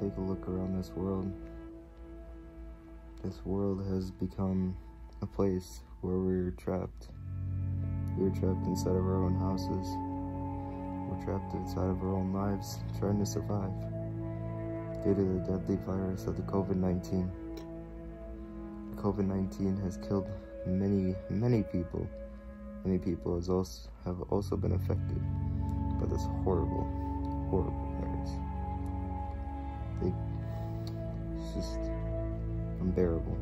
take a look around this world. This world has become a place where we're trapped. We're trapped inside of our own houses. We're trapped inside of our own lives, trying to survive due to the deadly virus of the COVID-19. COVID-19 has killed many, many people. Many people also, have also been affected by this horrible, horrible they, it's just unbearable.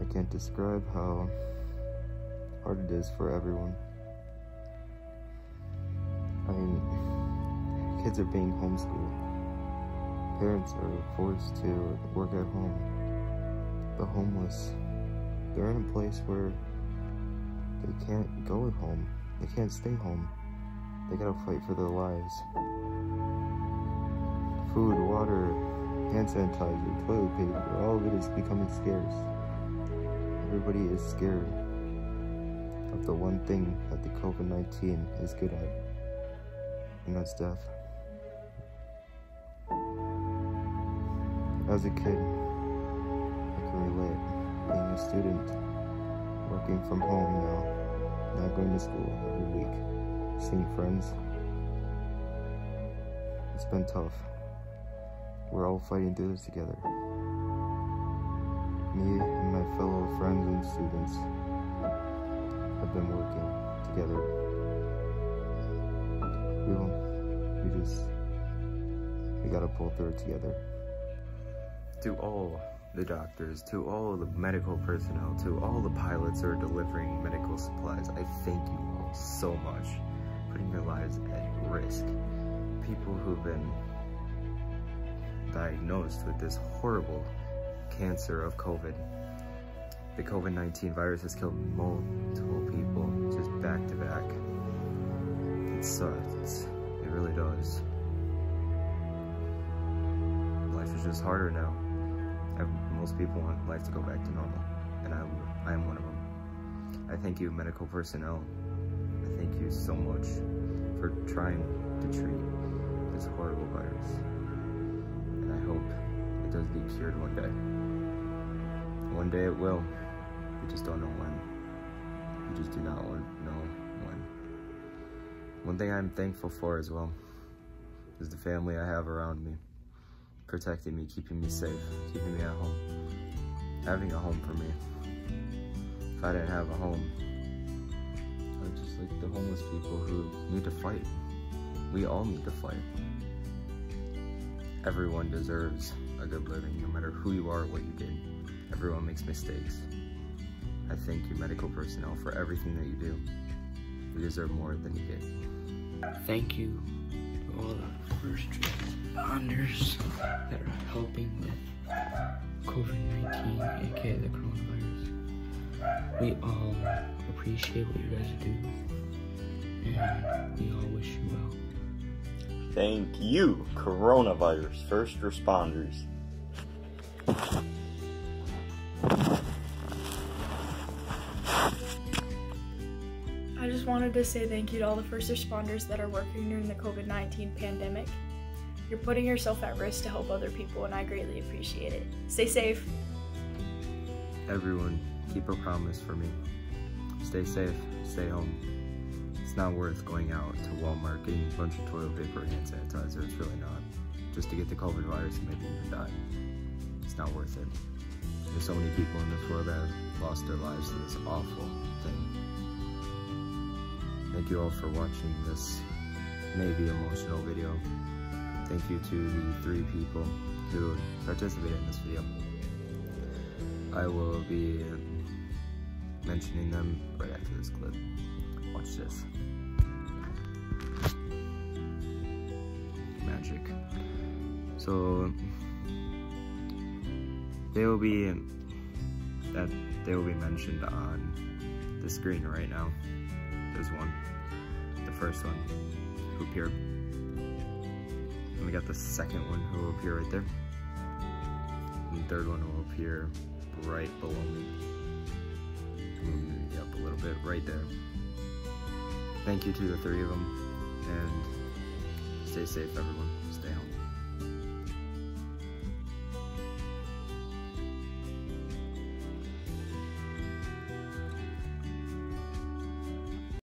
I can't describe how hard it is for everyone. I mean, kids are being homeschooled. Parents are forced to work at home. The homeless, they're in a place where they can't go home. They can't stay home. They gotta fight for their lives. Food, water, hand sanitizer, toilet paper, all of it is becoming scarce. Everybody is scared of the one thing that the COVID-19 is good at, and that's death. As a kid, I can relate. Being a student, working from home now, not going to school every week, seeing friends. It's been tough. We're all fighting through this together. Me and my fellow friends and students have been working together. We will, we just, we gotta pull through it together. To all the doctors, to all the medical personnel, to all the pilots who are delivering medical supplies, I thank you all so much, putting your lives at risk. People who've been diagnosed with this horrible cancer of COVID. The COVID-19 virus has killed multiple people just back to back. It sucks. It really does. Life is just harder now. Most people want life to go back to normal, and I, I am one of them. I thank you, medical personnel. I thank you so much for trying to treat this horrible virus. It does get cured one day. One day it will. We just don't know when. We just do not know when. One thing I'm thankful for as well is the family I have around me, protecting me, keeping me safe, keeping me at home, having a home for me. If I didn't have a home, just like the homeless people who need to fight. We all need to fight. Everyone deserves a good living, no matter who you are or what you did. Everyone makes mistakes. I thank you, medical personnel, for everything that you do. You deserve more than you get. Thank you to all the first responders that are helping with COVID-19, aka the coronavirus. We all appreciate what you guys do, and we all wish you well. Thank you, coronavirus first responders. I just wanted to say thank you to all the first responders that are working during the COVID 19 pandemic. You're putting yourself at risk to help other people, and I greatly appreciate it. Stay safe. Everyone, keep a promise for me. Stay safe, stay home. Not worth going out to Walmart getting a bunch of toilet paper and hand sanitizer. It's really not. Just to get the COVID virus and maybe even die. It's not worth it. There's so many people in this world that have lost their lives to this awful thing. Thank you all for watching this maybe emotional video. Thank you to the three people who participated in this video. I will be mentioning them right after this clip. Watch this. Magic. So they will be that they will be mentioned on the screen right now. There's one, the first one who appeared. And we got the second one who will appear right there. And the third one will appear right below me. Move you up a little bit right there. Thank you to the three of them and stay safe everyone. Stay home.